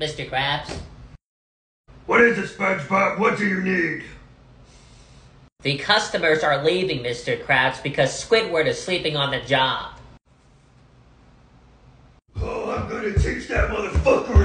Mr. Krabs? What is it, SpongeBob? What do you need? The customers are leaving, Mr. Krabs, because Squidward is sleeping on the job. Oh, I'm gonna teach that motherfucker